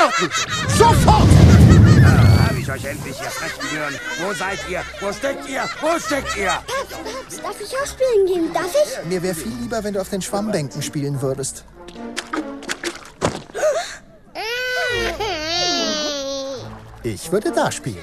Garten! Sofort! Ah, hab ich euch endlich, ihr frechen hören. Wo seid ihr? Wo steckt ihr? Wo steckt ihr? Darf ich auch spielen gehen? Darf ich? Mir wäre viel lieber, wenn du auf den Schwammbänken spielen würdest. Ah. Ich würde da spielen.